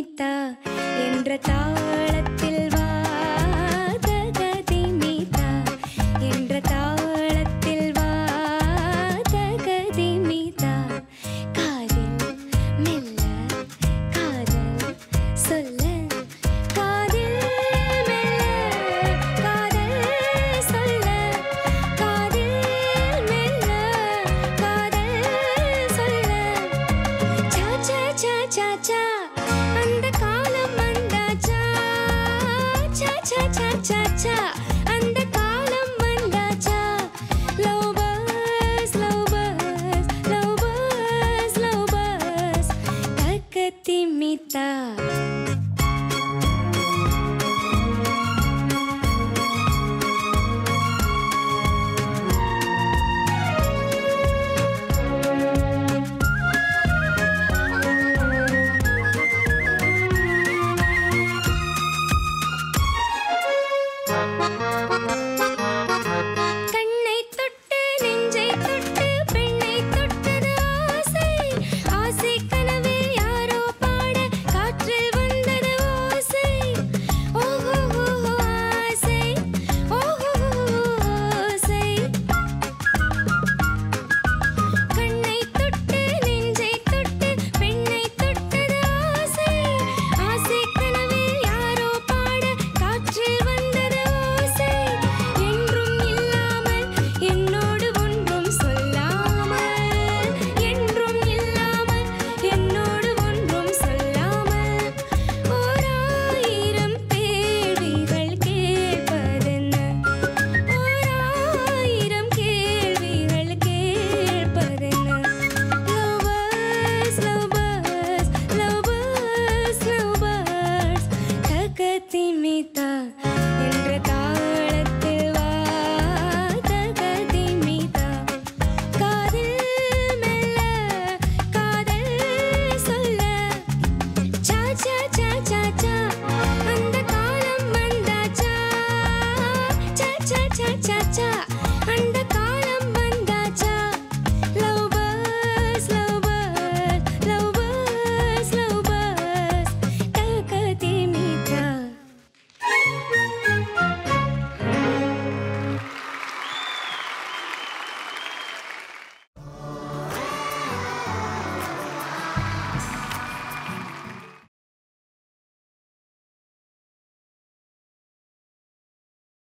Então 있다.